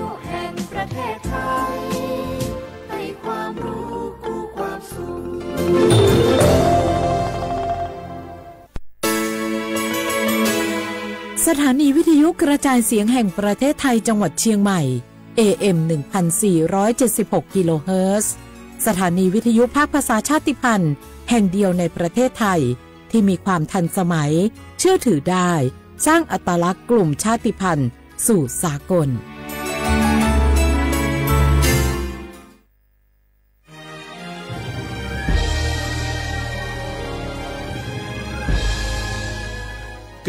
ยุแห่งประเทศไทย ให้ความรู้คู่ความสุข สถานีวิทยุกระจายเสียงแห่งประเทศไทยจังหวัดเชียงใหม่ AM 1476กิโลเฮิรตซ์สถานีวิทยุภาคภาษาชาติพันธุ์แห่งเดียวในประเทศไทย ที่มีความทันสมัย เชื่อถือได้ สร้างอัตลักษณ์กลุ่มชาติพันธุ์ สู่สากล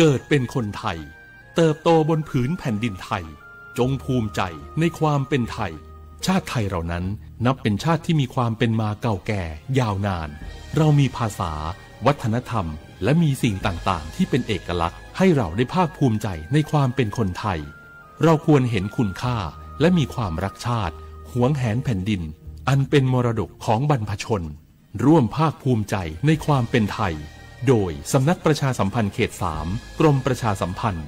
เกิดเป็นคนไทย เติบโตบนผืนแผ่นดินไทย จงภูมิใจในความเป็นไทย ชาติไทยเรานั้นนับเป็นชาติที่มีความเป็นมาเก่าแก่ ยาวนาน เรามีภาษา วัฒนธรรม และมีสิ่งต่างๆ ที่เป็นเอกลักษณ์ ให้เราได้ภาคภูมิใจในความเป็นคนไทย เราควรเห็นคุณค่าและมีความรักชาติหวงแหนแผ่นดิน อันเป็นมรดกของบรรพชน ร่วมภาคภูมิใจในความเป็นไทย โดยสำนักประชาสัมพันธ์เขต 3 กรมประชาสัมพันธ์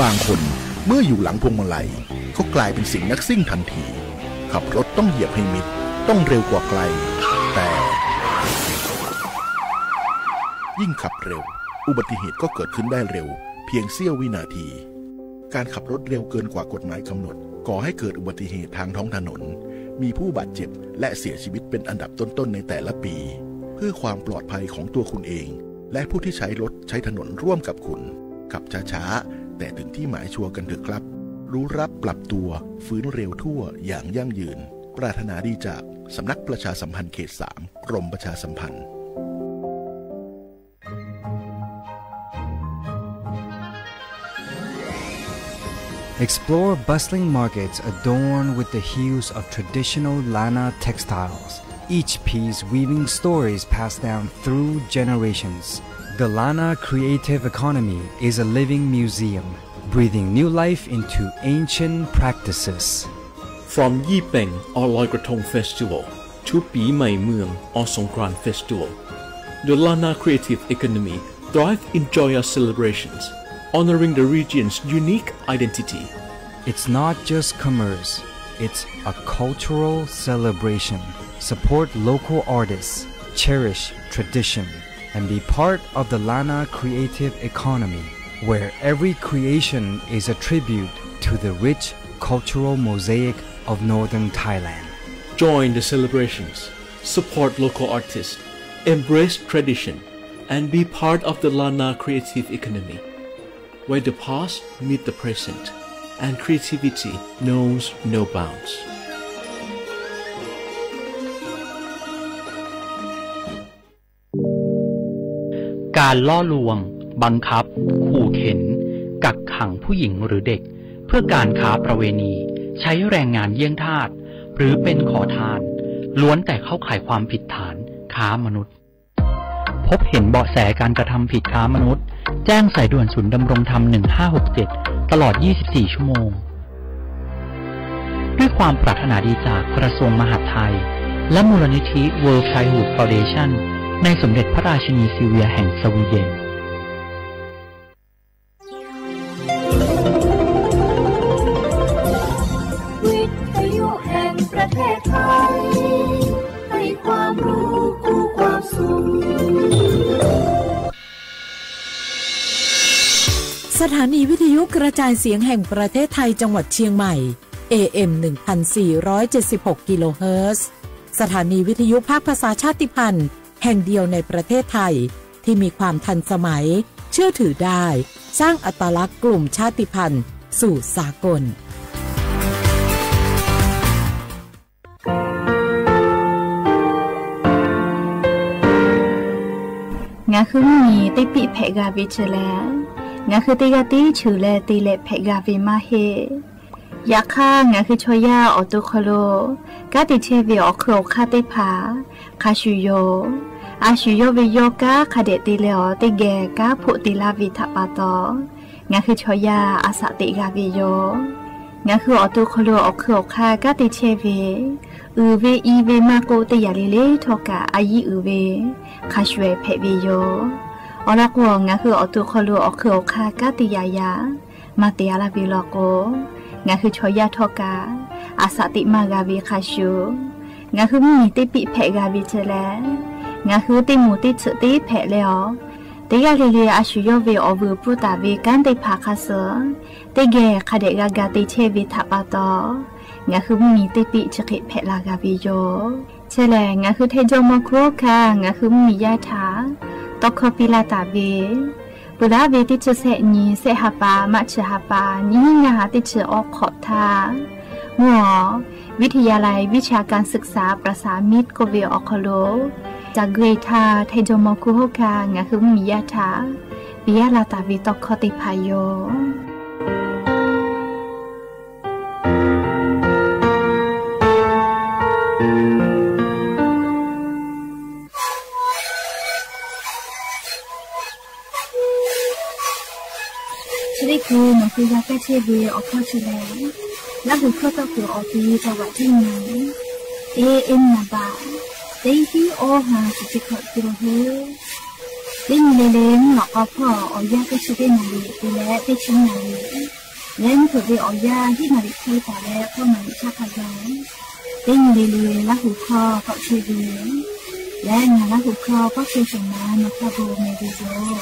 บางคนเมื่ออยู่หลังพวงมาลัยเขากลายเป็นสิ่งนักซิ่งทันที ขับรถต้องเหยียบให้มิด ต้องเร็วกว่าไกล แต่ ยิ่งขับเร็ว อุบัติเหตุก็เกิดขึ้นได้เร็ว เพียงเสี้ยววินาที การขับรถเร็วเกินกว่ากฎหมายกำหนด ก่อให้เกิดอุบัติเหตุทางท้องถนน มีผู้บาดเจ็บและเสียชีวิตเป็นอันดับต้นๆในแต่ละปี เพื่อความปลอดภัยของตัวคุณเอง และผู้ที่ใช้รถใช้ถนนร่วมกับคุณ ขับช้าๆ แต่ถึงที่หมายชัวร์กันเถอะครับ รู้รับปรับตัว ฟื้นเร็วทั่วอย่างยั่งยืน ปรารถนาดีจากสำนักประชาสัมพันธ์เขต 3 กรมประชาสัมพันธ์ Explore bustling markets adorned with the hues of traditional Lana textiles, each piece weaving stories passed down through generations. The Lana creative economy is a living museum, breathing new life into ancient practices. From Yi Peng or Loi Festival to Pi Mai Mueang or Songkran Festival, the Lana creative economy thrives in joyous celebrations, honoring the region's unique identity. It's not just commerce, it's a cultural celebration. Support local artists, cherish tradition, and be part of the Lana creative economy, where every creation is a tribute to the rich cultural mosaic of northern Thailand. Join the celebrations, support local artists, embrace tradition, and be part of the Lana creative economy, where the past meet the present and creativity knows no bounds. การล่อลวง บังคับ ขู่เข็น กักขังผู้หญิงหรือเด็ก เพื่อการค้าประเวณี ใช้แรงงานเยี่ยงทาส หรือเป็นขอทาน ล้วนแต่เข้าข่ายความผิดฐานค้ามนุษย์ พบเห็นเบาะแสการกระทำผิดค้ามนุษย์ แจ้งสายด่วนศูนย์ดำรงธรรม 1567 ตลอด 24 ชั่วโมง ด้วยความปรารถนาดีจากกระทรวงมหาดไทย และมูลนิธิ World Childhood Foundation ในสมเด็จพระราชินีซิเวียแห่งสวีเดน สถานีวิทยุกระจายเสียงแห่งประเทศไทยจังหวัดเชียงใหม่ AM 1476 กิโลเฮิรตซ์ สถานีวิทยุภาคภาษาชาติพันธุ์แห่งเดียวในประเทศไทย ที่มีความทันสมัย เชื่อถือได้ สร้างอัตลักษณ์กลุ่มชาติพันธุ์ สู่สากลงาคือมีติปิเพกาวิเชแล้ว ငါခုတိကတိချူလဲတိလဲဖဲကဗီမဟေยาค่าငါคือชอยาออตุคโลกาติเชวิออคโรคาติผาคาชุโยอาชุโยวิโยกาคาเดติเลอติเกกาผุติลาวิทัปาตองาคือชอยาอาสติกาวิโยงาคือออตุคโลออคโรคากาติเชวิ อือเวอีเวมาโกตยาเลเลทอกะอายีอือเวคาชเวเพเวโย อลักวงงะคืออตุคอลัวอคือโอคากาติยายา มาติยาลาบิลโกงะคือชอยาทอกาอาสติมากาวีคาชูงะคือมีติปิแผกาวีเจแลงะคือติมูติสติแผเลอติกาลิเลียอาชุยเวอวูปูตาวีกันติภาคาเสติเกคาเดกากาติเชวิทัปาตองะคือมีติปิจกิแผลากาวีโยเชแลงะคือเทโจมครัวค่ะงะคือมียาทา ตกปิลาตาเบปุราเวติชเสนีเสาปามาเชหปานิงาหติชออกขอบทาหัววิทยาลัยวิชาการศึกษาประสามิตรกเวออคโล จากเกรธาไทโจมอคุโฮกางาคือมิยาทาปิยาลาตาวิตกคอติพายโย tu mà khi ra cái xe về ở kho chỉ lẽ lá bụi kho tao kiểu ở thì cho vợ thêm nhỉ ê, em là bà đấy khi ô hà chỉ chỉ khởi kiểu hứa đấy nhìn lên nó ở phở ở nhà cái xe bên này, thì lẽ cái chân này. Lên thử về ở nhà khi mà đi chơi tả lẽ không mà bị cha cả rồi đấy nhìn lên lá bụi kho cậu chơi về lẽ nhà lá bụi kho, có chơi chồng mà nó kho bồ mày đi rồi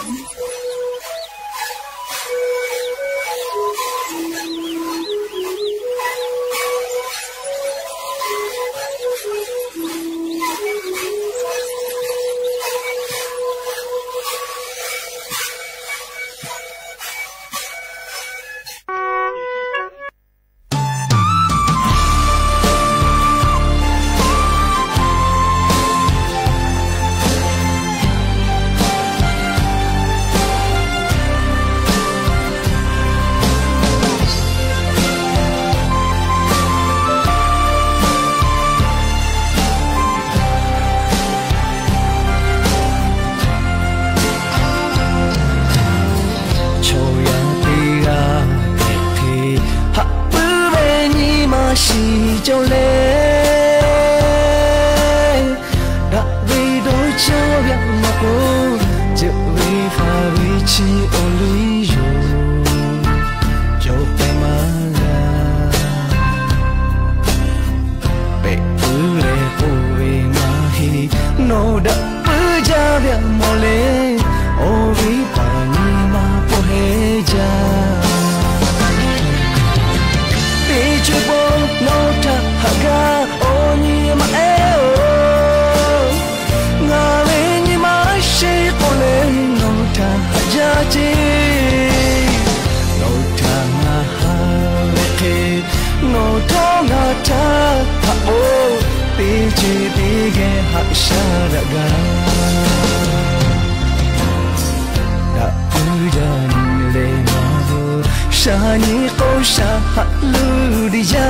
shani qosha hatlu dija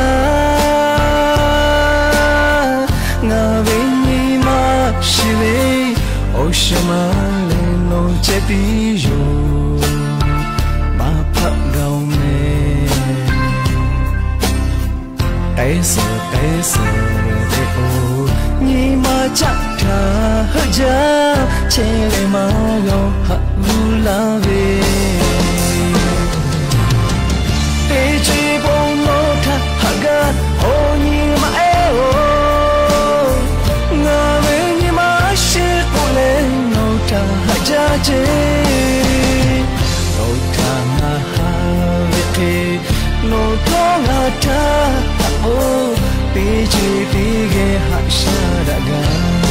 nga veni ma shile oshama le no chepi yo ma phat gao me aisa aisa de o ni ma cha ခါဟာကြချင်းလေးမောင်ရောဟာဘူးလာပြီတေချီပုံမောထဟာကဟိုညီမအေဟိုငါမင်းညီမရှိကိုလဲနှုတ်တာဟာကြချင်းနှုတ်တာငါဟာဝေကေနှုတ်တော့ငါတာဟိုတေချီတေကေဟာရှာရကား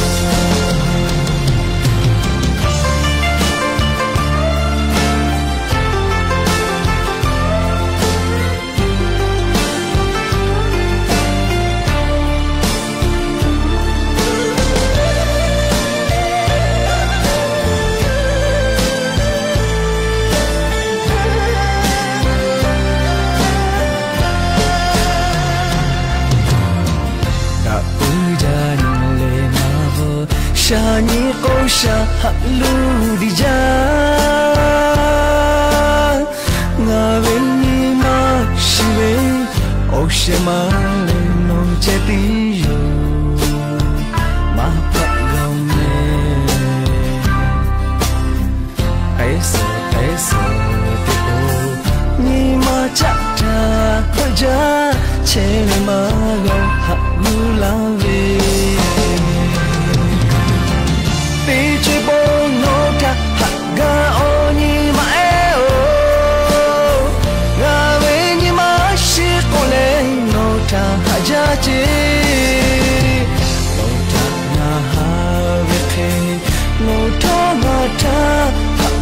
sha ni ko sha ha lu di ja nga ve ni ma shi ve o she ma non che ti yo ma pa ga me ai so ai so ti ko ni ma cha cha ko ja che ma ga ha lu la Aisha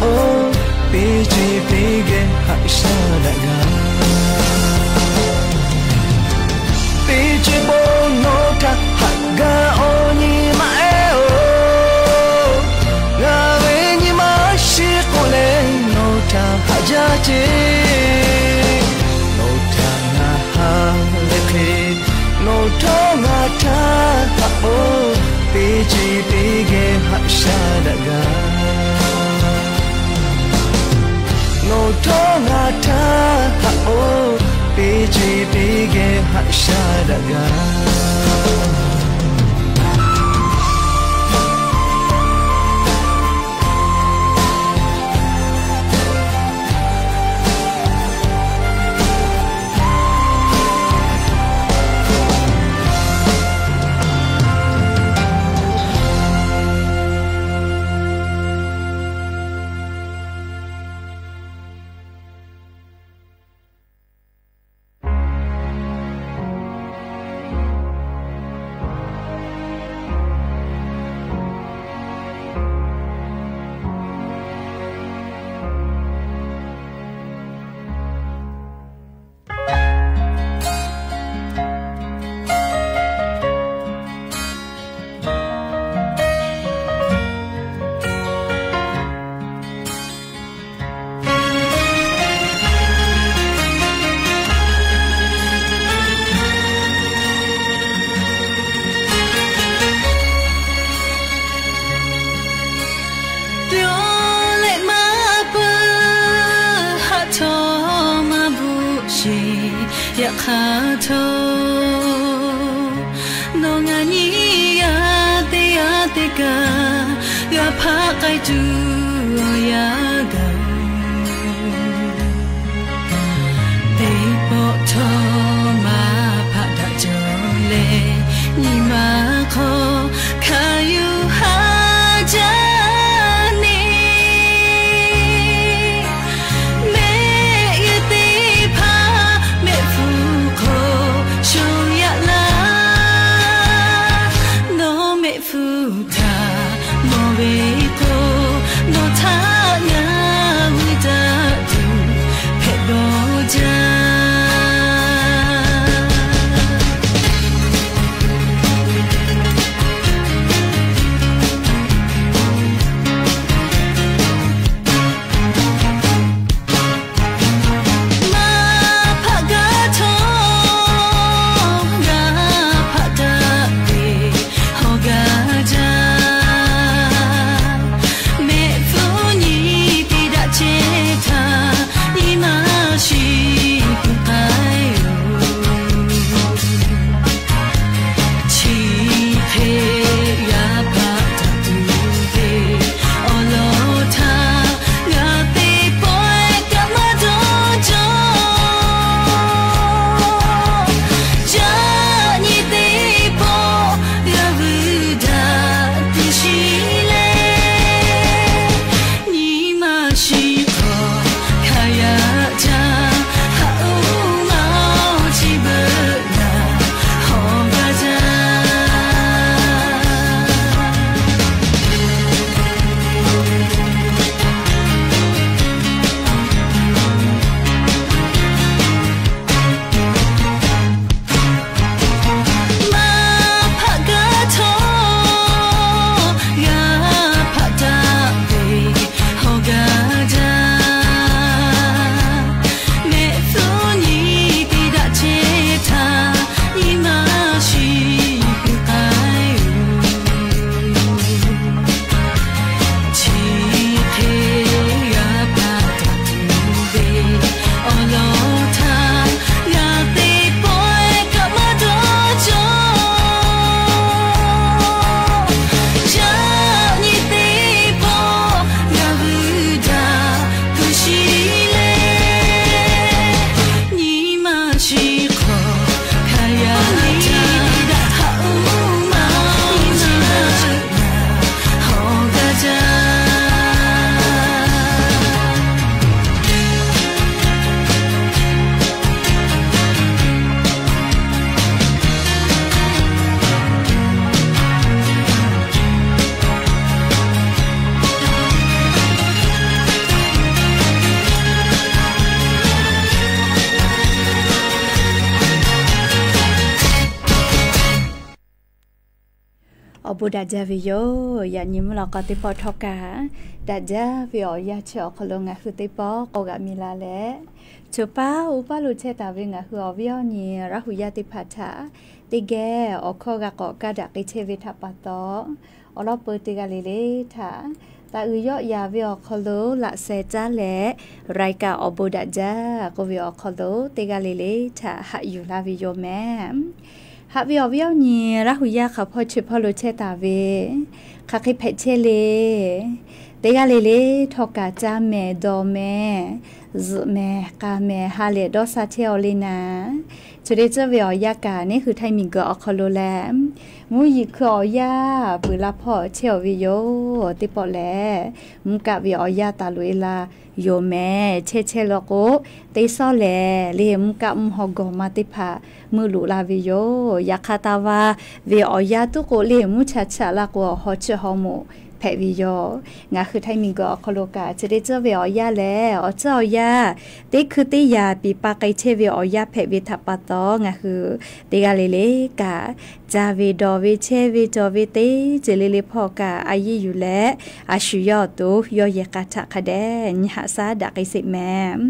oh beji bege Aisha daga beji bono ka haga oni ma eo gawe ni ma shi kole no ta haja che no ta na ha le kle no ta na ta oh beji bege Aisha daga ထောငါထားဟအိုးပေးချေပေးခဲ့ဟာရှာတကား ดาจาวิโยอย่ายิ้มลอกก็ติปอทอกาดาจาวิโอยาเชอคลงะคือติปอโกกะมิลาเล chupa ป้าอุปาลุเชตาวิงะคืออวิอนีราหุยาติพัชาติแกอคอกะกอกะดักิเชวิทัปตออลอเปติกาเลเลทาตาอือยอยาวิอคโลละเซจาเลไรกาอบูดาจากวิอคโลติกาเลเลทาหะอยู่ลาวิโยแม ဟာဗီယောဗီယောညီရဟူရခဖို့ချဖို့လိုချက်တာပဲခခိဖက်ချေလေတေကလေလေထောက်ကကြမဲတော်မဲ z แม่กาแม่ฮาเลดอซาเทลเลยนะชุดเดจาวียยากาเนี่คือไทยมิงเกออคอโลแลมมูยิคืออยาปือลาพอเชียววิโยติปอแลมุกะวิอยาตาลุเอลาโยแม่เชเชลโกเตซอแลเลมุกะมหกอมาติภามือหลุลาวิโยยาคาตาวาวิอยาตุโกเลมูชัชะลากวหอเชฮอโม แพวิโยงาคือไทยมิงก็คโลกาจะได้เจอเวอยาแล้วอ๋อเจ้ายาเด็กคือติยาปีปาไกเชเวอยาแพวิทัปตองาคือเตกาเลเลกาจาเวดอเวเชเวจอเวเตเจเลเลพอกาอายีอยู่แล้วอาชุยอตุยอเยกาทะคะแดนหาซาดักไอสิแมม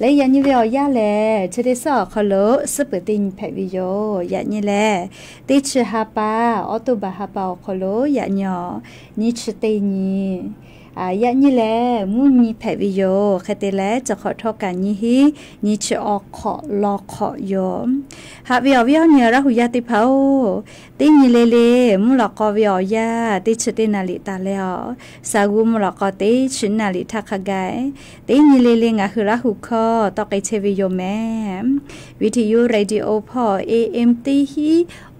และยันยี่เวียยาแลจะได้สอคโลสเปตินแพวิโยยันยี่แลติชฮาปา ออตุบาฮาปาคโลยันยอนิชเตนีอ่ายะนี่แลมูมีแผวิโยคเตแลจะขอทอกันนี่ฮีนี่ชออกขอลอขอโยมหาวิอวิอเนี่ยระหุยาติเผาตินี่เลเลมูลอกอวิอยาติชตินาลิตาแล้วสากุมูลอกอติชินาลิทักขกายตินี่เลเลงะคือระหุคอตอกไอเชวิโยแมวิทยุเรดิโอพ่อ AM ตีฮี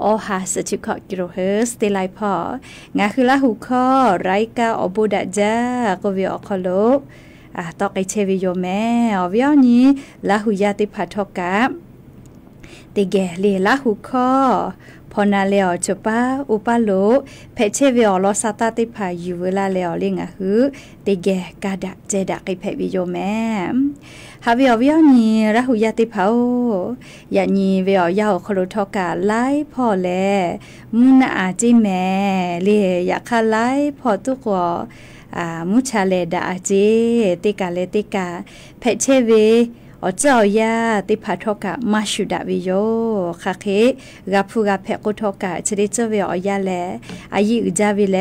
อหาสชิคกิโลเฮิร์สเตไลพองาคือละหูคอไรกาอบูดะจาก็วิอคอลอะตอกไอเชวิโยแม่อวิอนี้ละหุยาติพัทกะติแกเลละหูคอ พอนาเลอจป้าอุปาโลเพเชเวอลอซาตาติพายูเวลาเลอเลงะฮือติแกกาดะเจดะไกเพวิโยแม่ฮาวิอวิอนีระหุยาติเผายานีเวอยาคโลทอกาไลพ่อแลมุนาอาจิแม่เลยอยากคาไลพ่อตุกวอ่ามุชาเลดาอาเจติกาเลติกาเพเชเว อเจ้ายาติพัทกะมาชุดาวิโยคาเคกาพูกาเพกุทกะชริเจเวอยาแลอายิอุจาวิแล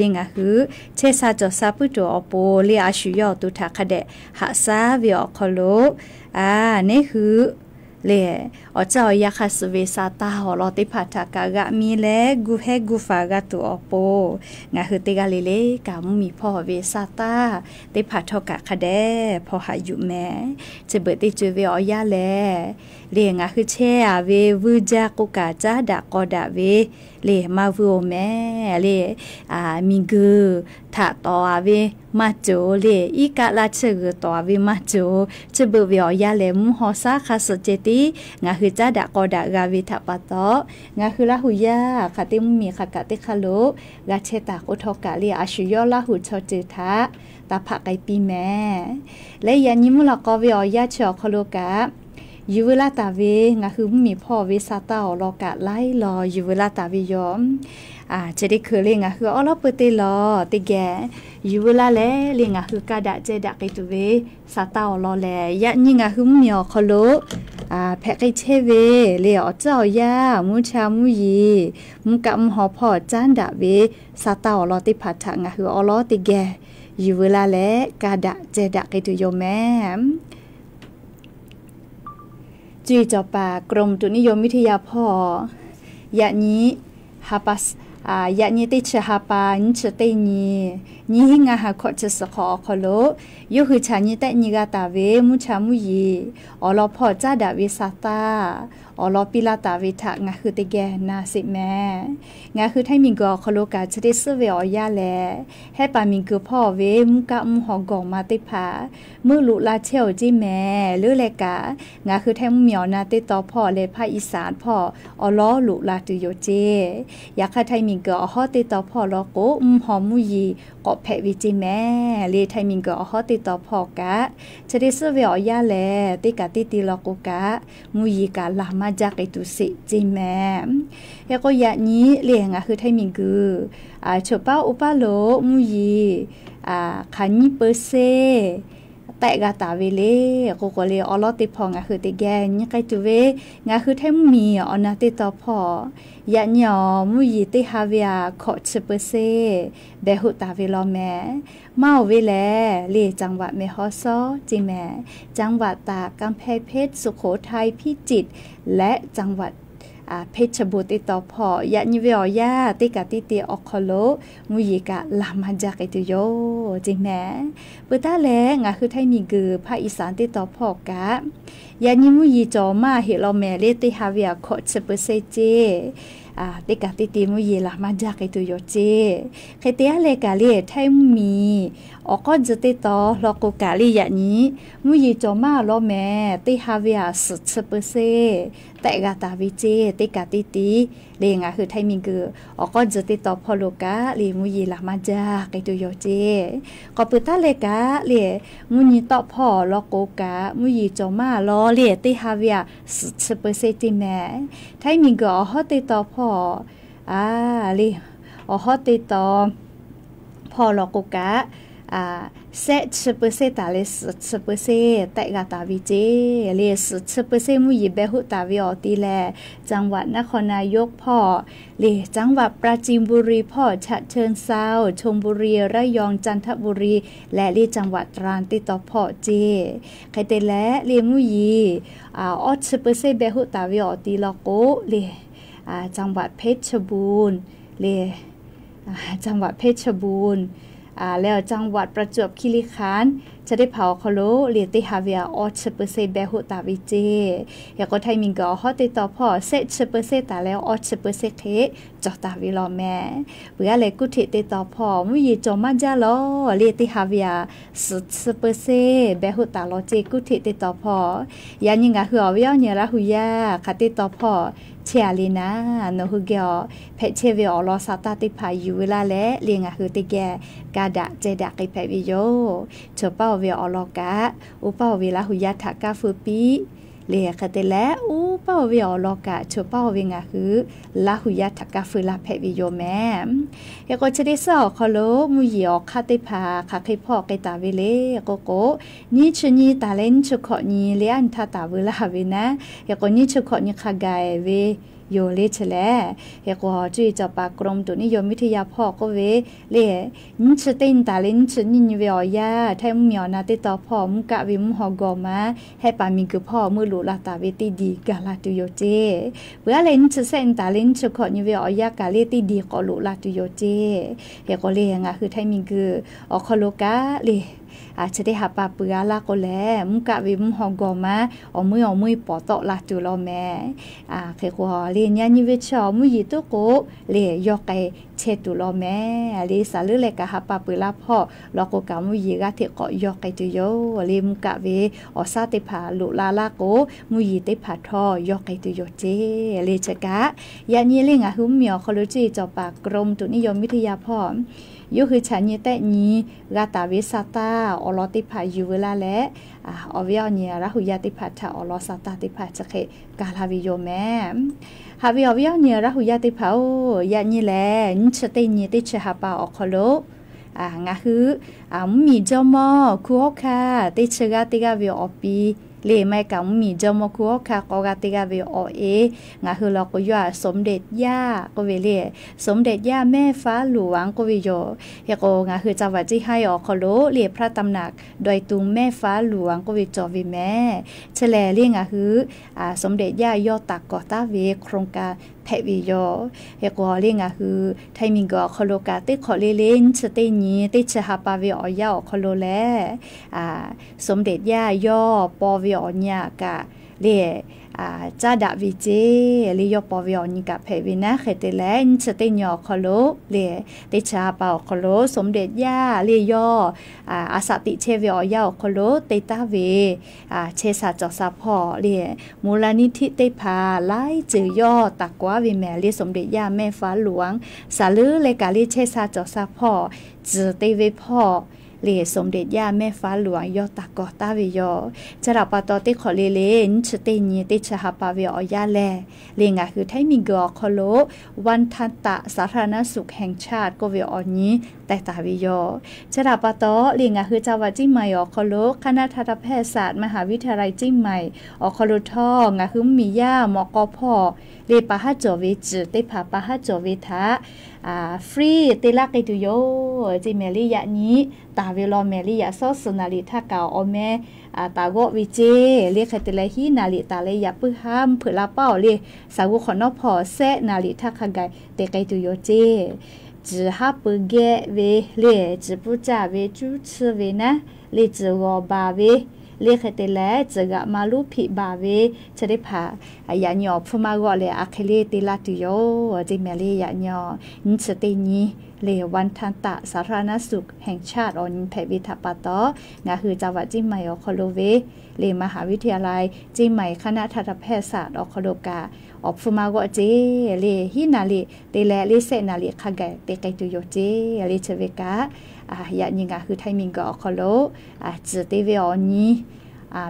ลิงะฮือเชซาจอซาปุโตอโปเลอาชุยอตุทาคะเดหะซาวิอคโลอ่านี่ เลอเจ้ายาคัสเวซาตาหอลอติพัทากากะมีแลกูแฮกูฟากะตัวอโปงาฮือติกาเลเลกามุมีพ่อเวซาตาติพัทกะคะแดพอหาอยู่แม่จะเบิดติจุเวอยาแลเรียงาคือเช่เววืจากุกาจ้าดะกอดะเว เจติงาคือจ้าดะกอดะกาวิทะปะตองาคือละหุยาคาติมมีคากะติคาโลกาเชตาโอทอกะลีอาชุยอละหุชอเจทะตาผักไกปีแม่และยานิมุละกอวิอยาชอคโลกะ ยูเวลาตาเวงาคือมีพ่อเวซาเตาอลอกะไล่รอยูเวลาตาเวยอมอ่าจะได้คือเลงอะคือออลอปเตลอติแกยูเวลาแลเลงอะคือกาดะเจดะไกตุเวซาเตาอลอแลยะนิงอะคือมีอคโลอ่าแพะไกเชเวเลอเจ้ายามูชามูยีมุกะมหอพอจานดะเวซาเตาอลอติพัทะงะคืออลอติแกยูเวลาแลกาดะเจดะไกตุโยแม จีจอปากรมตุนิยมวิทยาพ่อยะนี้ฮาปัสอ่ายะนี้ติชฮาปานชเตนีนี้หิงาหาขอจะสขอขอโลยุคือชานี้แต่นิกาตาเวมุชามุยีอลอพอจ้าดาเวสาตา อลอปิลาตาวิทะงาคือติแกนาสิแม่งาคือให้มิงกอคโลกาชดิสเวอยาแลให้ปามิงคือพ่อเวมุกะมุหอกองมาติผามือลุลาเชวจิแม่หรือแลกางาคือแทงเหมียวนาติต่อพ่อเลยภาคอีสานพ่ออลอลุลาตุโยเจอยากให้ไทยมิงกอฮอติต่อพ่อลอโกมหอมุยีกอแพวิจิแม่เลไทยมิงกอฮอติต่อพ่อกะชดิสเวอยาแลติกะติติลอโกกะมุยีกาลามามาจากไอตุสิจิแม่แล้วก็ยะนี้เลียงอะคือไทมิงกืออ่าชป้าอุปาโลมุยีอ่าขันยิเปอร์เซ แต่กาตาเวเลก็ก็เลยอลอติพองาคือติแกนี่ไกตุเวงาคือแทมมีออนาติตอพอยะหยอมุยติฮาเวียขอชเปเซเบหุตาเวลอแม่เมาเวแลเลจังหวัดเมฮอซอจิแม่จังหวัดตากกำแพงเพชรสุโขทัยพิจิตรและจังหวัด เพชรบุตรติต่อพอยะนิเวอยาติกาติเตียออกคโลมุยกะลามาจากไอตุโยจริงแม่ปุตาแลงาคือไทยมีกือภาคอีสานติต่อพอกะยะนิมุยจอมาเฮลอแม่เลติฮาเวียโคเชเปเซเจอ่าติกาติติมุยลามาจากไอตุโยเจเคเตียเลกาเลไทยมีออกก็จะติต่อลอกกาลียะนี้มุยจอมาลอแม่ติฮาเวียสุดเชเปเซ แต่กาตาวิเจติกาติตีเลงอะคือไทยมิงคือออกก็จะติดต่อพอโลกาเลมุยีละมาจากไกตัวโยเจก็ปุตาเลกาเลมุยีต่อพอลอกโกกามุยีจอมาลอเลติฮาเวียสเปเซติแม่ไทยมิงก็ออกติดต่อพออ่าเลออกติดต่อพอลอกโกกาอ่า เซชเปอร์เซตาเลสเปอร์เซแต่กาตาวิเจเลสเปอร์เซมุยเบหุตาวิออตีแล จังหวัดนครนายกพ่อเลจังหวัดปราจีนบุรีพ่อฉะเชิญเซาชมบุรีระยองจันทบุรี และเลจังหวัดตราดติดต่อพ่อเจใครเตและเลมุยอ่าออสเปอร์เซเบหุตาวิออตีลอโกเลอ่าจังหวัดเพชรบูรณ์เลจังหวัดเพชรบูรณ์ แล้วจังหวัดประจวบคีรีขันธ์จะได้เผาคโลเลียติฮาเวียออชเปอร์เซเบหุตาวิเจอยากก็ไทยมิงก็ฮอติต่อพ่อเซชเปอร์เซตาแล้วออชเปอร์เซเคจอตาวิลอแม่เบื่อเลยกุทิติต่อพ่อมุยจอมาจ้าลอเลียติฮาเวียสุดเปอร์เซเบหุตาลอเจกุทิติต่อพ่อยานิงาหัววิญญาณหุยาคติต่อพ่อเชียลีนาโนฮุเกอเพชเชเวอลอซาตาติพายูเวลาและเลียงอะฮือติแก กาดะเจดะกิเพวิโยเชเป้าเวอลอกะอุเป้าเวลาหุยาทากาฟูปีเลียคเตและอูเป้าเวอลอกะเชเป้าเวงะฮือลาหุยาทากาฟูลาเพวิโยแม่ยก็จะได้สอคอโลมุยอคาติพาคาคิพ่อไกตาเวเลโกโกนี่ชนีตาเลนชุขอนีเลียนทาตาเวลาเวนะยก็นี่ชุขอนีคากายเว โยเลชแลเฮกว่าจุยจะปากรมตัวนิยมวิทยาพ่อก็เวเลนิชตินตาลินชนินเวียยาแทมเมียวนาติต่อพ่อมุกะวิมหอกอมาให้ปามีคือพ่อมือหลุลาตาเวติดีกาลาตุโยเจเวลาเลนชเซนตาลินชขอนิเวียยากาเลติดีกอลุลาตุโยเจเฮก็เลงอะคือไทมิงคือออคโลกาเล อาจจะได้หาปาเปือลาก็แลมุกะวิมหอกอมาอมืออมือปอตอลาตุลอแม่อ่าเคกว่าเรียนยานิเวชอมุยตุโกเลยยอกไกเชตุลอแม่ลีสาลือเลกะหาปาเปือลาพ่อลอกกะมุยกะเทกอยอกไกตุโยลีมุกะเวอซาติผาลุลาลาโกมุยติผาทอยอกไกตุโยเจเลชกะยานิเลงอะหุมเมียวคอลจีจอปากกรมตุนิยมวิทยาพ่อ ยูคือฉันยี่แต่นี้กาตาวิสตาอลอติพายูเวลาและอ่าอวิอเนี่ยระหุยาติพัทอลอสตาติพัจะเคกาลาวิโยแม่ฮาวิอวิอเนี่ยระหุยาติพายานี่แหละนิชเตนี่ติชฮาปาอคโลอ่างาคืออ่ามีเจอมอคูฮอคาติชกาติกาวิออปี လေไม่กังมีจมคัวค่ะกอกาติกาเวอเองาคือเราก็ย่าสมเด็จย่าก็เวเลสมเด็จย่าแม่ฟ้าหลวงก็วิโยเฮโกงาคือจังหวัดที่ให้ออกคโลเรียพระตำหนักโดยตุงแม่ฟ้าหลวงก็วิจอวิแม่เฉลเรียงาคืออ่าสมเด็จย่ายอตักกอตาเวโครงการ แทวิโยเฮกอเรียงาคือไทมิงกอคโลกาติขอเลเลนสเตนีติชฮาปาเวอยาคโลแลอ่าสมเด็จย่ายอปอเวอญากะเล่ จ้าดาวิเจลิยปอวิอนิกะเพวินะเขตแลนสเตญอคโลเลเตชาเปาคโลสมเด็จย่าเลยออาอาสติเชวิอยาคโลเตตาเวอาเชสาจอซาพอเลมูลนิธิเตพาไลจือยอตักว่าวิแมเลสมเด็จย่าแม่ฟ้าหลวงสาลือเลกาลิเชสาจอซาพอจือเตเวพ่อ เลสมเด็จย่าแม่ฟ้าหลวงยอตากอตาวิยอจะรับปาตอติขอเลเลนชเตนีติชหาปาวิอยาแลเลงาคือไทมิงกอคโลวันทันตะสาธารณสุขแห่งชาติกวิออนี้แต่ตาวิยอจะรับปาตอเลงาคือจาวาจิ้งใหม่อคอโลคณะทัตแพทยศาสตร์มหาวิทยาลัยจิ้งใหม่อคอโลท่องาคือมีย่ามอกอพ่อเลปะฮัจวิจืติผาปะฮัจวิทะ ฟรีติลักไอตุโยจิเมลี่ยะนี้ตาเวลอเมลี่ยะซอสนาลิทากาออเมอ่าตาโกวิเจเรียกเตเลฮีนาลิตาเลยยะปึห้ามเผือลาเป้าเลยสาวขอนอพอเซนาลิทาคาไกเตไกตุโยเจ只哈不给为列，只不加为主持为呢，列只我把为。 เลขเตแลจะกะมาลูผิบาเวจะได้ผ่าอย่าหยอพมากอเลยอะเคเลติลาติโยจิเมลีอย่าหยอนิสตินีเลวันทันตะสาธารณสุขแห่งชาติออนแพวิทปาตองาคือจังหวัดจิมไมออคโลเวเลมหาวิทยาลัยจิมไมคณะทัตแพทยศาสตร์ออคโลกาออกฟมากอเจเลฮินาลีเตแลลิเซนาลีคาแกเตไกตุโยเจเลเชเวกา อ่าอย่ายิงก็คือไทมิงก็คอโลอ่าจืเตเวอนี้อ่า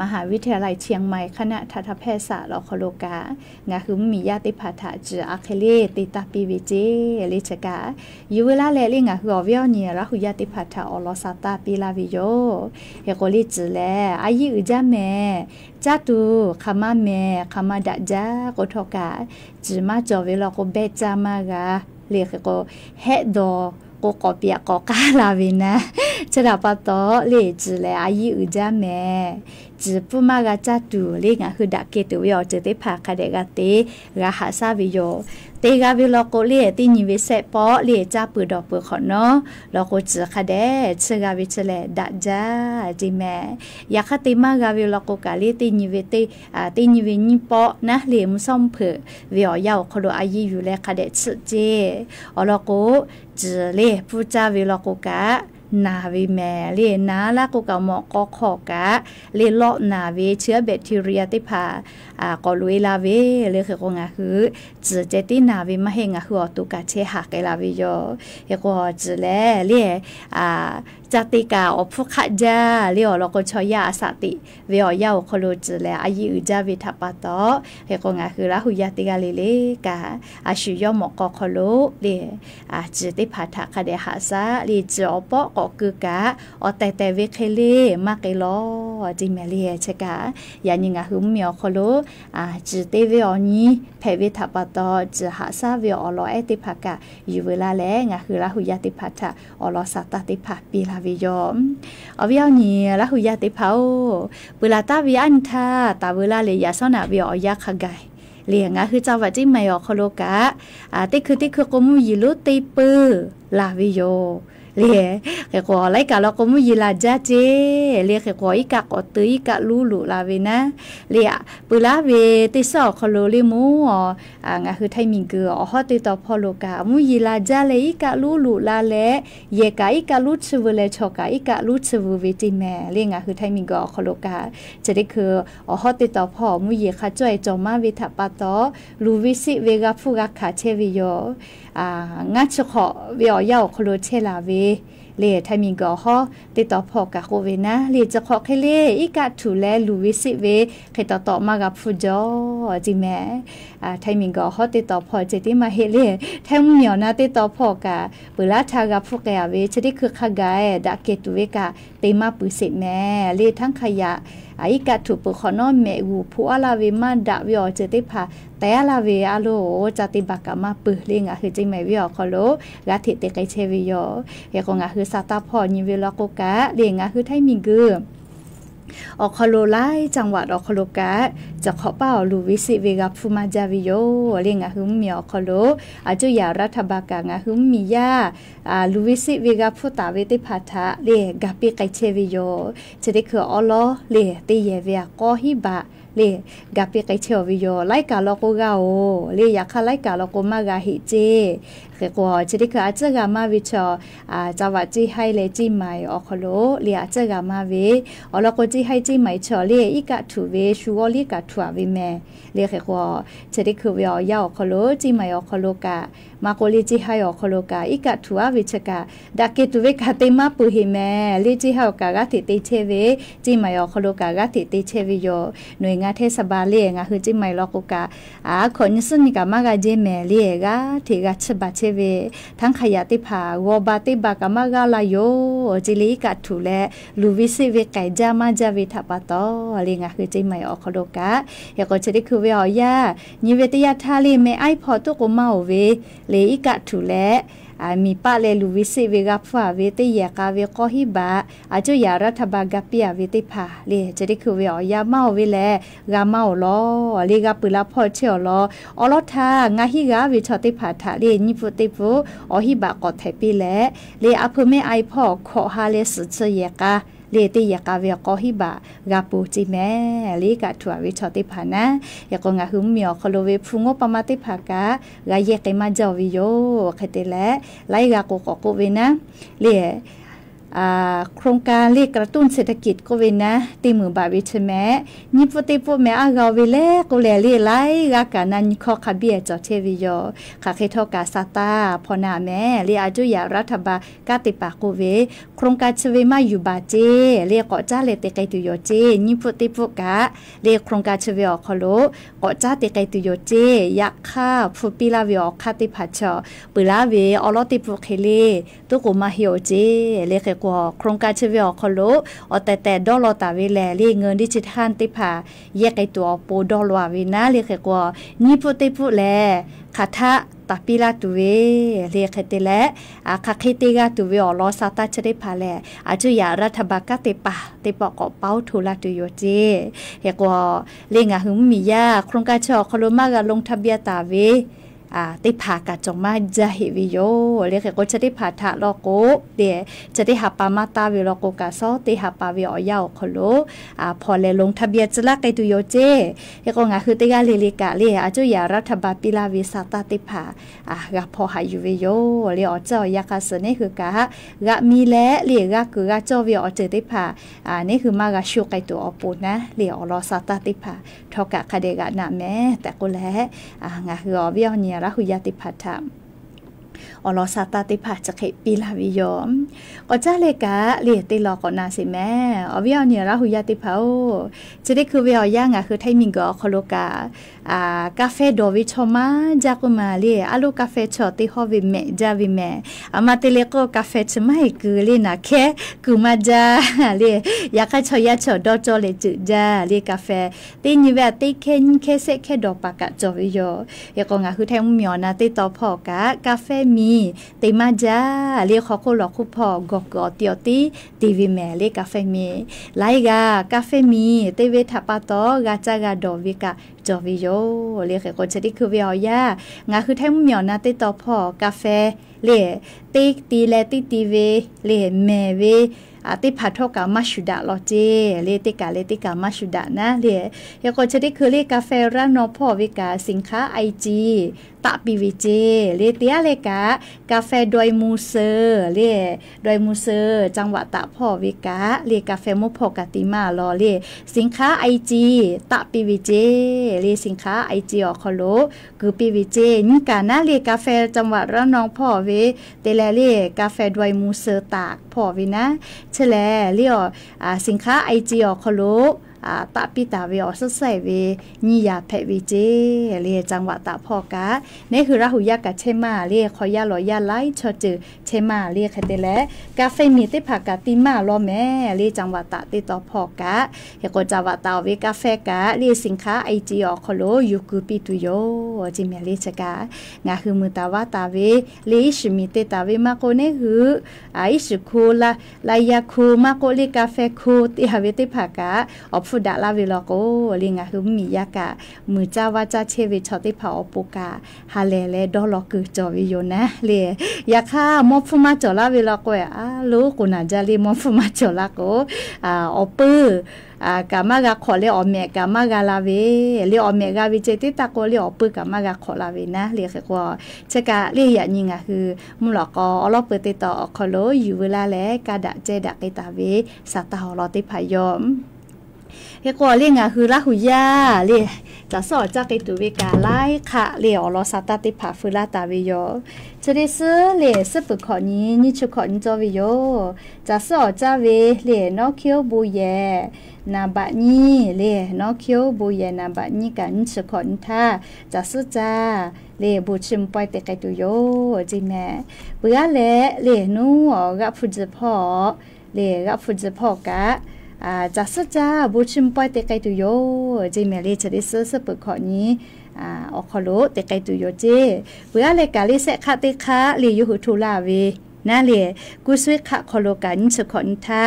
มหาวิทยาลัยเชียงใหม่คณะทัตแพทยศาสตร์ลอคโลกางาคือมีญาติพัฒาจืออาเคเลติตาปีวิเจลิชกาอยู่เวลาแลลิงาคืออวิอเนียละหุยาติพัฒาอลอสาตาปีลาวิโยเฮโกลิจือแลอายิอุจาแมจาตูคามาแมคามาดะจากโทกาจือมาจอเวลาโกเบจามากาเรียกก็เฮดอ ko kopia ko ka lawina chera pa to le chile ayi uja me จีบุมา只不嘛เ在读哩个去打给读哟，只得拍开的个得个哈ก维哟。ตีกาวิโลโกเลียตินิเวเซปอเลียจ้าปืดอกเปืขอนเนาะลโกจือคาเดชกาวิเชลดักจ้าจิแม่อยากคติมากาวิลโกกาเลียตีนิเวตีอ่าตินิเวนิปอนะเลียมซ่อมเผือเวียเยาคโดอายีอยู่แลคาเดชเจอลโกจือเลยผู้จ้าวิลโกกา นาวิแม่เลีนาละกูกะหมอกก็ขอกะเลเลาะนาเวเชื้อแบคทีเรียติพาอ่าก็ลุยลาเวเลยคือก็งาคือจืเจตินาเวมาเฮงะคือตุกะเชหักไกลาเวโยเฮก็จืแลเลีอ่าจติกาอพุขะจาเลียวเราก็ชอยาสติเวียยาวคโลจืแลอายุจาวิทัปตอเฮก็งาคือละหุยาติกาเลเลกาอาชุยอมอกอคโลเลอาจืติพัทะคเดหาซาลีจือปอก็คือกะอแต่แต่เวเคเลมาไกลอจิเมลีเชกาญาณิงาหุมเมียวคโลอ่าจืเตเวอนี้เพเวทัปตอจืหาซาเวอลอเอติภากะอยู่เวลาแลงาคือละหุยติพัทะอลอสัตตติภาปีลาวิยอมอวิยานีละหุยติภาโอเวลาตาวิอันทาตาเวลาเลยยาสนาวิอยาคกายเลียงอะคือจาวจิไม่ออคโลกะอ่าติคือติคือกมูยิลุติปือลาวิโย เลียเขกอไรกะเราก็ไม่ยีลาจ้าเจเลียเขกออีกกะกอตื้ออกะลูหลูลาเวนะเลียปุราเวติสอคโลเลมูอ๋องาคือไทยมิงเกออ๋อฮอติต่อพอโลกะมุยีลาจ้าเลยอีกกะลูหลูลาเลเยกะอีกกะลูชวเลชอกะอีกกะลูชวเวจิแม่เลียงาคือไทยมิงเกอคโลกาจะได้คืออ๋อฮอติต่อพอมุเยคะจ่วยจอมาเวทปาตอลูวิสิเวกาฟูกาคาเชวิโย อ่างาชขอเวียยาวคโลเชลาเวเลไทมิงก็ฮอติดต่อพอกะโคเวนะเลจะขอแค่เลอีกะถูแลลูวิสิเวใครต่อต่อมากับฟูจอจิแม่อ่าไทมิงก็ฮอติดต่อพอเจติมาเฮเลแทมเหมียวนะติดต่อพอกะเปลาทากับฟูแกเวชดิคือขกายดะเกตุเวกะเตมาปุสิแม่เลทั้งขยะ ไอ้กะถูกปุขอนอเมอูผู้อาลาเวมาดะวิอเจติพาแต่อาลาเวอาโลจติบักกะมาปืเลงอะคือจิงไม่วิอคอโลกะถิเตไกเชวิโยเฮกงอะคือซาตาพอยิเวลโกกะเลงอะคือไทมิงกือ ออกคอโลไลจังหวัดออกคอโลกะจะขอเป่าลูวิสิเวกาฟูมาจาวิโยเรียงอะฮึมมีออกคอโลอาจุยารัฐบากางะฮึมมียาอ่าลูวิสิเวกาฟูตาเวติพาทะเรียกาปิไกเชวิโยจะได้คืออลเรียตีเยเวียก็ฮิบะเลกาเปไกเชวิโยไลกาลโกกาโอเลยากคาไลกาลโกมากาฮิเจ 结果这里个阿这个嘛为着啊，就话只系你只咪我可咯，你阿这个嘛为，我那个只系只咪错你一个土为，输我呢个土为咩？你结果这里个为我要可咯，只咪我可咯噶，嘛个你只系我可咯噶，一个土啊为这个，但系土为卡蒂嘛不系咩？你只系我噶个提提车为，只咪我可咯噶个提提车为哟，หน่วยงานเทศบาลเลี้ยงอะคือจิไม่ลอกกะอ่าคนนี้สนิทกับมากะเจเมเลี้ยงอะที่กัจฉบับเชเว ทั้งขยะติผาวอบาติบากามากาลายโยจิลิกาถูแลลูวิสิเวไกจามาจาวิทัปตอเลียงาคือจิไม่ออกโดกะเฮก็จะได้คือเวอยานิเวตยาทาลีเมไอพอตุกมาเวเลอีกาถูแลอามีป้าเลลูวิสิเวกับฟ้าเวตยากาเวก็ฮิบาอาจุยารัฐบาลกับเละ အမီပါလေလူဝိစေဝေကဖွာဝေတေယကဝေကိုဟိဘာအချိုရရထဘာကပိယဝေတေဖာလေချတိခုဝေအယာမောဝေလေဂါမောလောလေကပူလာဖော့ချောလောအလောထာငါဟိကဝေချတေဖာထာလေညိဖုတေဖုအဟိဘာကောထေပိလေလေအဖုမေအိုင်ဖော့ခောဟာလေစချေယကာ လေတိယကဝေကောဟိဘာဂပူချိမဲလေကထွာဝေချတိဖာနာယကောငါဟုမြောခလိုဝေဖုငောပမတိဖာကာဂယေကေမဂျောဝီယောခတေလေလိုက်ဂကိုကိုကိုဝေနာလေ โครงการเรียกกระตุ้นเศรษฐกิจก็เวนนะตีมือบาวิชแม่นิปติปแม่อากาวิเลก็แลเรียไลกากานันข้อคาเบียจอเทวิโยคาเคทอกาซาตาพอนาแม่เรียอาจุยารัฐบาลกาติปาโกเว โครงการชเวมาอยู่บาเจเรียกอจ้าเลเตไกตุโยเจนิปติปกะเรียกโครงการชเวอคโลเกอจ้าเตไกตุโยเจยักค่าฟุปิลาวิอคาติพัชอปุลาเวอลอติปุเคเลตุกุมาฮียวเจเรียกกว่าโครงการชีวิตคอลุอแต่แต่ดอลลาร์ตาวิแลเรียเงินดิจิทัลติผาแยกไอตัวปูดอลลาร์วินะเรียกกว่านี่พุติพุแลคาทะตาปิลาตุเวเรียกเตแลอาคาเคติกาตุเวอลอซาตาชเดพาแลอาจุยารัฐบาลกเตปะเตปอกเป้าทุลาตุโยเจเฮกว่าเรียงหึมมียาโครงการชอคอลมากลงทะเบียนตาเว ติผากะจงมาจะหิวิโยเรียกก็จะได้ผาทะลอโกเดี๋ยจะได้หาปามาตาวิลอโกกาซอติหาปาวิออยาวคโลอ่าพอเลลงทะเบียนจะละไกตุโยเจเรียกงาคือติกาลิลิกะเรียอาจุยารัฐบาลปิลาวิสาตาติผาอ่ากะพอหายวิโยเรียอเจ้ายากาสนี่คือกะกะมีและเรียกะคือกะเจ้าวิอเจติผาอ่านี่คือมากะชูไกตัวอปูนะเรียอรอสาตาติผาทอกะคเดกะนะแม่แต่ก็แล้วอ่างาคืออวิอเนี่ยราหุยติพัทธะอลอสาตาติพัจะเขปีลาวิยอมก็จ้าเลกะเลียติลอกอนนาสิแม่อวิอเนียราหุยติพาจะได้คือวิอย่างอะคือไทมิงกอคโลกา กาแฟดอวิชมาจากุมาเลียอาลูกาแฟชอติฮอวิเมจาวิเมอามาเตเลโกกาแฟชไม่คือลีนะแค่กูมาจาเลียอยากให้ชอยาชอดอจอเลจุจาเลียกาแฟตีนิเวติเคนเคเซเคดอปากะจอวิโยยากงอะคือแทงมีอนาติต่อพอกะกาแฟมีติมาจาเลียขอโคลอคุพอกอกอเตียวตีตีวิเมเลียกาแฟมีไลกากาแฟมีเตเวทปาตอกาจากาดอวิกาจอวิโยเรียกก็จะได้คือวิอยางาคือแท่งเหมียวนะติต่อพอกาแฟเล่ติตีแลติตีเวเล่แม่เวอาติพัทกามาชุดะลอเจเลติกาเลติกามาชุดะนะเลยก็จะได้คือเรียกาแฟร้านนอพ่อวิกาสินค้าไอจีตะปีวิเจเลเตียเลกากาแฟดอยมูเซอร์เลดอยมูเซอร์จังหวัดตะพ่อวิกาเลกาแฟมุพอกติมาลอเลสินค้าไอจีตะปีวิเจเลสินค้าไอจีออคโลคือปีวิเจนี่กานะเลกาแฟจังหวัดระนองพ่อเวเตแลเลกาแฟดอยมูเซอร์ตากพ่อวินะเชลเรียอ่าสินค้าไอจีออคโล อ่าตะปิตาเวอสใส่เวนี่ยาแพวิเจเรียจังหวัดตะพอกะนี่คือราหุยากะเชมาเรียขอยาลอยาไลชอจือเชมาเรียคเตแลกาเฟมีติผักกะติมาลอแม่เรียจังหวัดตะติตอพอกะเฮกจังหวัดตะเวกาแฟกะเรียสินค้าไอจีออคโลยูกุปิตุโยจิเมเรียชกะงาคือมือตาวาตาเวเรียชมีเตตาเวมาโกเนหือไอชคูลาลายาคูมาโกลิกาแฟคูติหาเวติผักกะอฟูดาลาวิลโกเลียงอะฮึมมียากะมือจ้าว่าจ้าเชวิชอติพผอปูกาฮาเลเลดอลอกือจอวิโยนะเลยยาค่ะมอฟมาจอลาวิลโกอะลูกกูน่าจะลีมอฟมาจอลาโกอ่าอปื้อกามากะขอเลออเมกามากะลาเวเลออเมกาวิเจติตะโกเลออปื้กามากะขอลาเวนะเรียคือกว่าเชกะเรียกยิงอะคือมุลอกออลอเปิดติตอขอโลอยู่เวลาแลกะดะเจดะกิตาเวสัตาฮอลอติพายอม เรียกว่าเรียงอะคือละหุยาเรียจะสอจากไอตุวิกาไล่ค่ะเรียอรอสตาติผาฟุลาตาวิโยจะได้ซื้อเรียซื้อปุขอนี้นี่ชุขอนี้จอวิโยจะสอจาเวเรียนอเคียวบูเยนาบะนี้เรียนอเคียวบูเยนาบะนี้กันชุขอนท่าจะซื้อจ้าเรียบูชิมปอยเตไกตุโยจีแม่เบื่อเละเรียนู้กับฟุจิพ่อเรียกับฟุจิพ่อกะ อาจัสจ้าบูชิมปอยเตไกตุโยเจเมลีจะได้ซื้อสปุขอนี้อ่าออลุเตไกตุโยเจเบื่อเลยกาลิเสคาเตคาลียูหุทุลาวีนั่นเลยกูสวิขะขลุกันสุขอนทา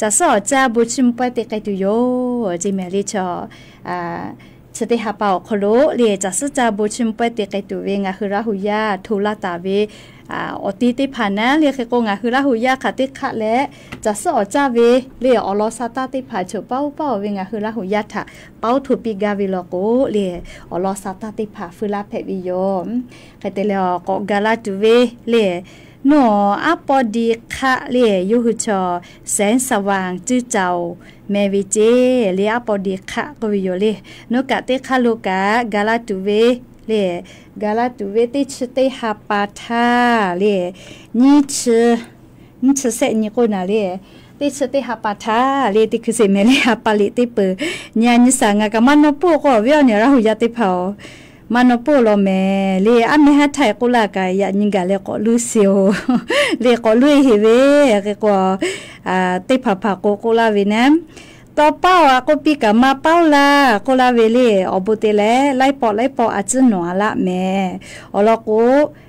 จะสอจ้าบูชิมปอยเตไกตุโยเจเมลีชออ่าสติหาเป่าขลุเลียจะสจ้าบูชิมปอยเตไกตุเวงาคือราหุยาทุลาตาเว ออติติผ่านนะเรียกกงอะคือละหุยาคติคะและจะสอจ้าเวเรียอลอซาตาติผ่าฉเป้าเป้าเวงอะคือละหุยาถะเป้าถูปีกาวิโลโกเรียอลอซาตาติผ่าฟืลาเพวิโยมใครเตเลอก็กาลาตุเวเรียหนออัปอดีคะเลียยุหุชอแสงสว่างจื้อเจ้าแมวิเจเลียอาปอดีคะก็วิโยเลนกะเตคาโลกากาลาตุเว เลกาลาตุเวติชเตฮาปาทาเลนี่ชนี่ชเสนี่คนาเลติชเตฮาปาทาเลติคือเสเมเลฮาปาลิติเปญานิสังกามโนปูก็เวียวเนี่ราหุยติเผามโนโปโลเมเลอันไม่ฮัทไทกุลากายยันยิงกาเลก็ลุเซิยวเลก็ลุยเฮเวก็อ่าติผาผาโกกุลาเวินะ ต่อเป้าอะก็ปีกับมาเป้าละก็ลาเวเล่อบุเตเล่ไล่ปอไล่ปออาจจะหนอละแม่อลอกู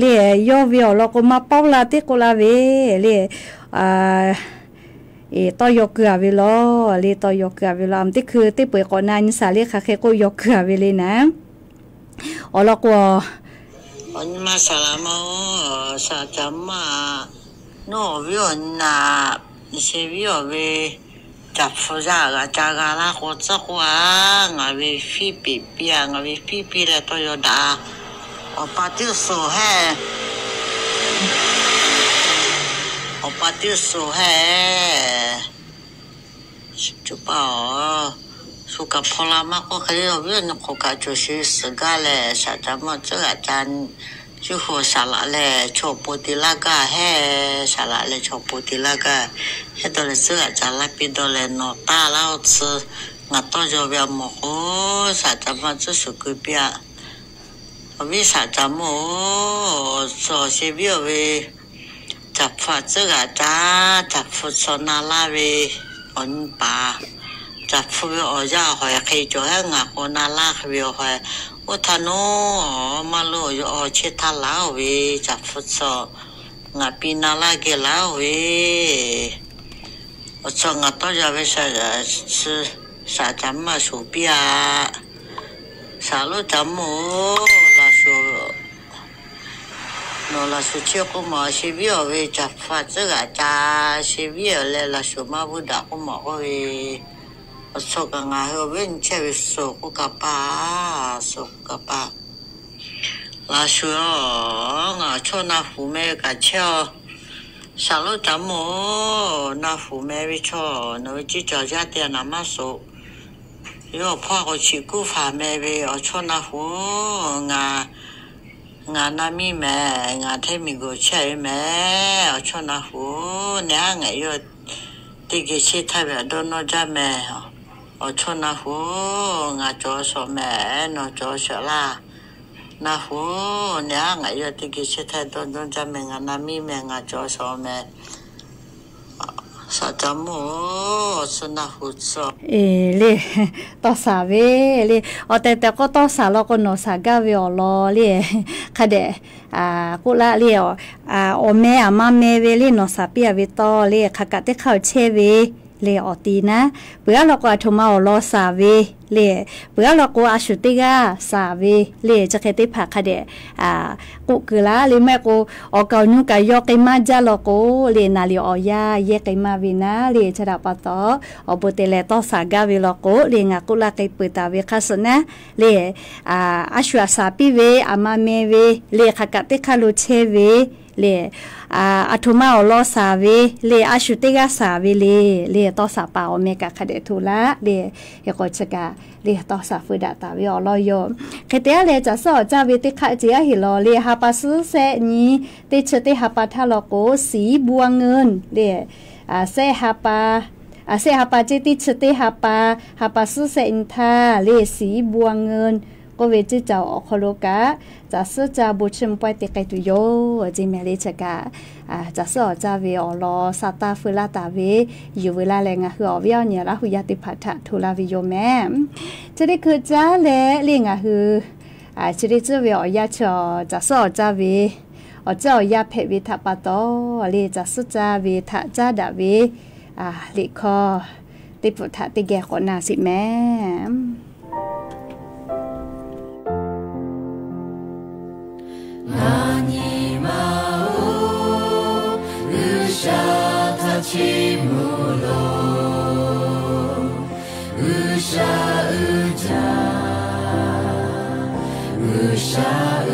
เรียยอวิอเราก็มาเป้าลาเตกลาเวเรียอ่าเอต่อยกเกลือเวลอเรียต่อยกเกลือเวลอมที่คือที่ป่วยก่อนนานสาเรีค่ะเคก็ยกเกลือเวเลยนะอ๋อเราก็อันมาสลามอสาจามาโนวิอนาเซวิอเวจับฟูจากาจากาลาโคตรขวางาเวฟีปีปีงาเวฟีปีแล้วตัวยดา 我把丢手还，我把丢手还，就把苏格普拉嘛，我可以有人我感就是时间嘞，啥子么这个咱。就和啥啦嘞，炒布的那个嘿，啥啦嘞，炒布的那个，嘿，到了这个咱那边到了闹大老吃，我到这边么好，啥子么这是个边。我咪啥 sajamu oso sibi 祖那那 cappaccu gacaca cappuccu nalawe onpa cappuccu oja ho ya keijo ya ngakono laku. Nola suchiok 发这个家 shivi ovei chafat zaga cha shivi ole la shuma vuda kuma ovei oso 那么熟，哟，怕我去过饭没 nchevei nga na mi me nga the mi go che me a cho na hu ne a nga yo ti ge che ta ba do no ja me o cho na hu nga cho so me no cho so la. Na hu ne a nga yo ti ge che ta do do ja me nga na mi me nga cho so me. สาจำโอสนาหุดสอบเอเลต่อสาเวเลอแต่แต่ก็ต่อสาลอกนสากาเวอลอเลคะเดอ่ากุละเลออ่าโอแม่มาแม่เวลีนสาเปียเวตอเลคะกะเตเข้าเชเว လေအတီနာဘွေလောက်ကအထမောလောစာဝေလေဘွေလောက်ကအရှုတိကစာဝေလေချက်ခဲတိဖာခတဲ့အာကိုကလာလေမဲကိုအကောင်းနုကယောကိမကြလောက်ကိုလေနာလီအောယာယေကိမဝိနာလေချရာပတော့အဘတေလေတော့စာဂဝေလောက်ကိုလေငါကုလကိပတာဝေခဆနာလေအာအရှုအစာပိဝေအမမေဝေလေခကတိခလူချေဝေ ญูกายอกไกมาจาลโกเลนาลีออยาเยไกมาวินาเลชดาปะตออโบเตเลตอสากาเวลโกเลงากุละไกเปตาเวคัสนะเลอ่าอาชัวสาปิเวอามาเมเวเลขกะเตคาลุเชเวလေအာအထုမောလောစာဝေလေအရှုတေကစာဝေလေလေတော့စာပါအမေကခတဲ့ထူလာလေရကောချကလေတော့စာဖူဒတာဝေအလောယောခတဲ့လေကြဆောကြဝေတိခအကြီးအဟီလောလေဟာပါဆူဆဲညီတေချတေဟာပါထလောကိုစီဘွာငွန်းလေအာဆဲဟာပါอาเซฮาปาเจติชเตฮาปาฮาปาสุเซอินทาเลสีบวงเงิน ก็เวจิเจ้าอกคโลกะจะซื้อจะบุชิมไปเตไกตุโยจิเมเลชกะอ่าจะซื้อจะเวอลอซาตาฟุลาตาเวอยู่เวลาแรงอะคืออวิอเนี่ยละหุยติพัทะทุลาวิโยแม่จะได้คือจ้าแลเลียงอะคืออ่าจะได้จะเวอยาชอจะซื้อจะเวอเจ้ายาเพวิทปะโตเลจะสุจาเวทะจ้าดาเวอ่าลิคอติปุถะติแกคนนาสิแม่ 何魔を愚者たちむろ愚者うじゃ。愚者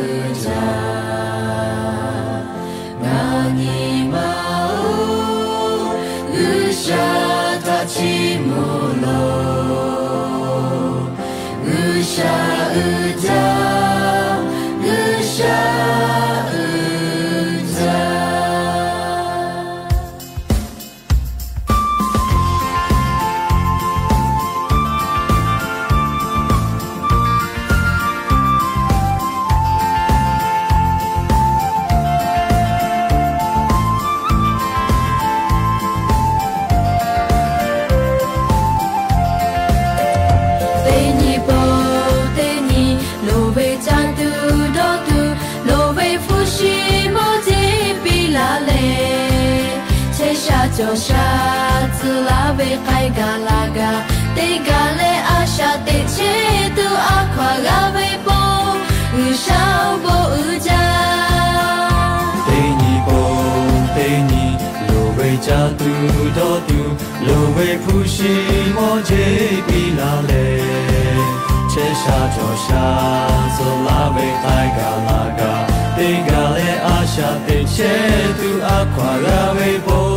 杜，罗维普西莫杰比拉雷，切沙就沙子拉维开嘎拉嘎，得嘎雷阿沙得切杜阿夸嘎维波，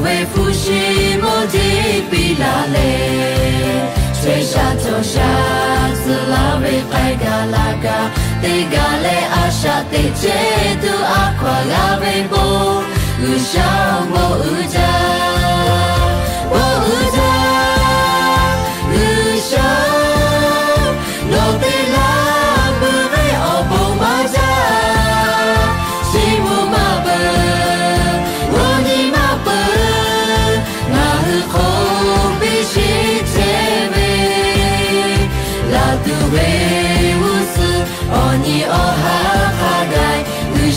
罗维夫西莫吉比拉雷，吹沙就沙子拉维开嘎拉嘎，得嘎雷阿沙得切杜阿夸拉维波，乌沙莫乌加，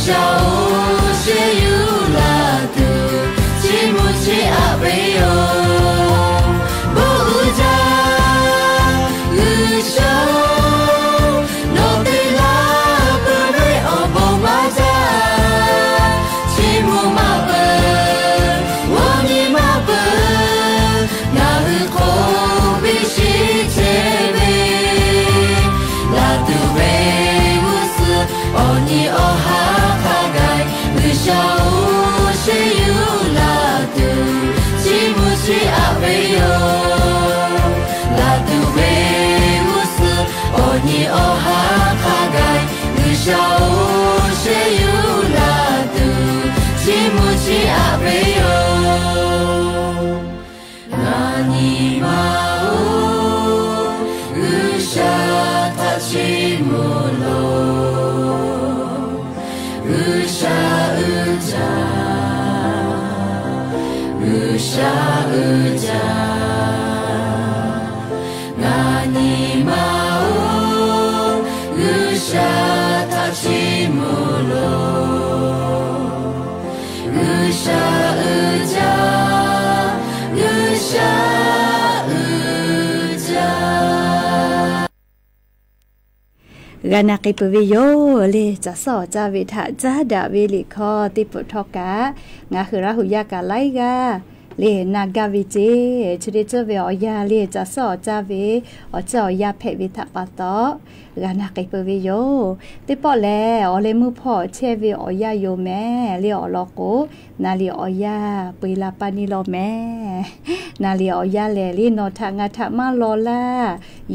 show. 你哦哈哈盖，你笑谁有拉杜，吉姆吉阿贝哟，那你嘛哦，你笑他吉姆罗，你笑你うちゃ。 กานากิปวิโยเลจะสอจาวิทาจาดาวิลิคอติปุทอกะงาคือราหุยากาไลกา เลนากาวิเจชุดเจเวอยาเลจะสอจาเวอเจอยาเพวิทปาตอกานากิปวิโยติปอแลอเลมุพ่อเชเวอยาโยแม่เลียอลอโกนาลีออยาปุยลาปานิโลแม่นาลีออยาเลลีโนทางาทามาโลลา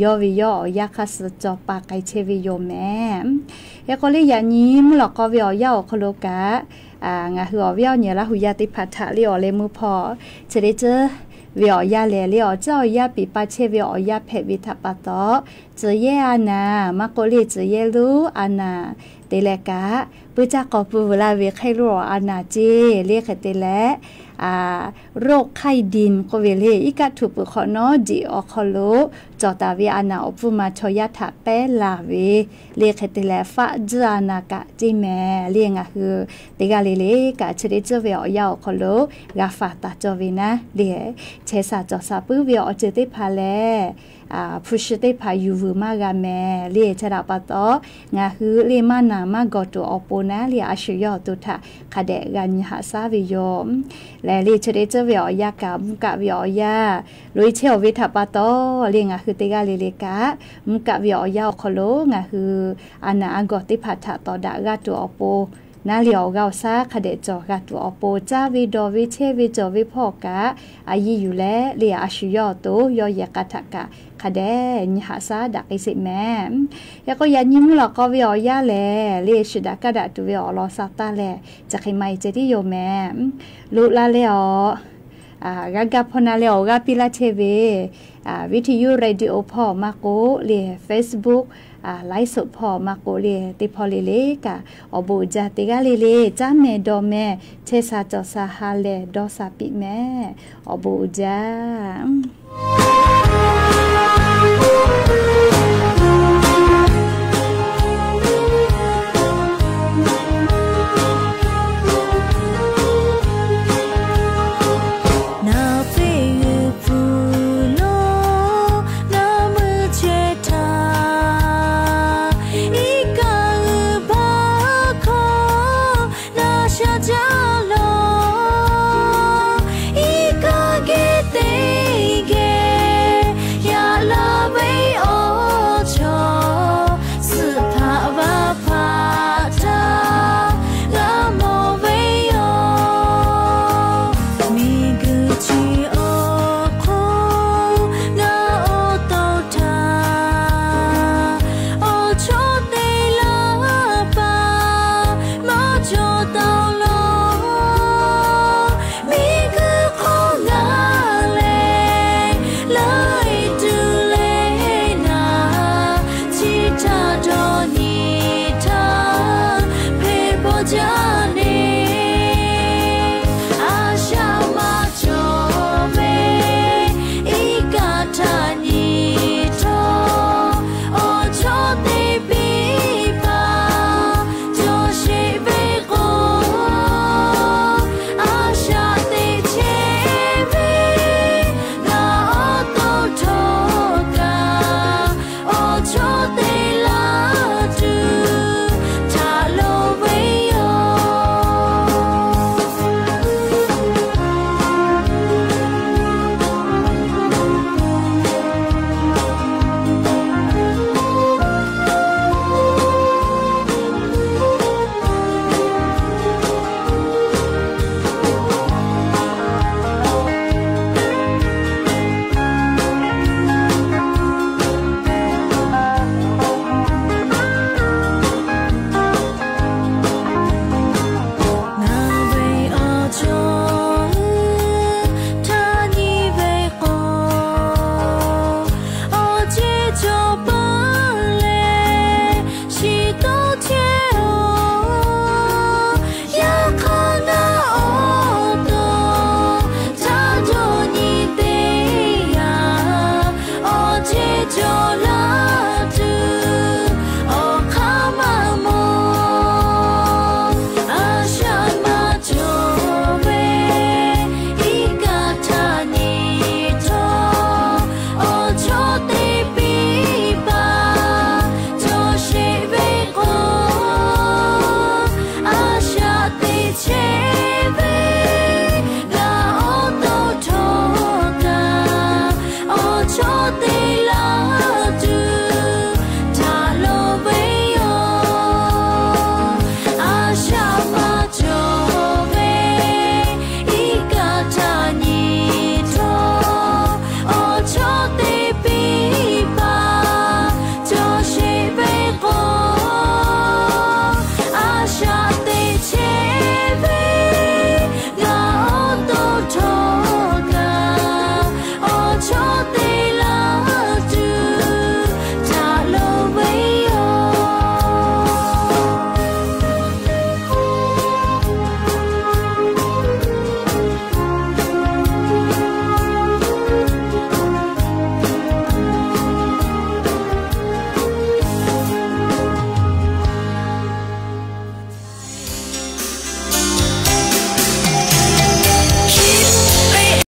ยอวิยอยาคัสจอปากไกเชวิโยแม่ยาก็เลยยายิ้มหลอกก็วิอยาโคโลกะอ่า งาหัวเวิอเนี่ยละหุยาติพัทธะเลีอเลมุพอเฉดเจอเวิอยาเลเลีอเจ้ายาปีปาเชเวิอยาเพวิทัปตอเจเยอานามาโกลีเจเยลูอานาเตเลกะปุจักกอปูลาเวไครัวอานาเจเรียกเตเลโรคไข้ดินโควิเลอีกาถูกปุขอนอดีออคอโล จอตาวิอานาอปุมาชยถาเปลาเวเรียกเตเลฟะจานากะจิแมเรียงอะคือติกาเลเลกะชริจเวอยาวคอโลกาฟาตาจอวินะเรียเชสาจอซาปุเวอเจติพาเลอ่าพุชเตพายูวูมากาแมเลียชราปะตองาฮือเลมานามากอตัวอปนะเลียอาชยอตุทะคาเดกันหาซาวิยมและเลียชเดเจเวียยากามุกะเวียยาลุยเชววิทปะตอเลียงาฮือเตกาเลเลกะมุกะเวียยาคโลงาฮืออานาอกอติพัทะตอดากาตัวอโปนาเหลียวเกาซาคเดจอกาตัวอโปจาวิดอวิเชวิจอวิพอกะอายีอยู่แลเลียอาชิยอโตยอยกะทะกะคเดนหาซาดักอิสิแม่ยาก็ยันยิ้มหลอกก็วิอยาแลเลียชิดากะดะตัววิอลอซาตาแลจะใครไม่จะที่โยแม่ลุลาเลออ กากาพนาเลอกาปิลาเทเวอ่าวิทยุเรดิโอพ่อมาโกเลียเฟซบุ๊กไลฟ์สดพ่อมาโกเลติพอเลเลกะอบูจาติกาเลเลจาเมดอเมเชซาจอซาฮาเลดอซาปิเมอบูจา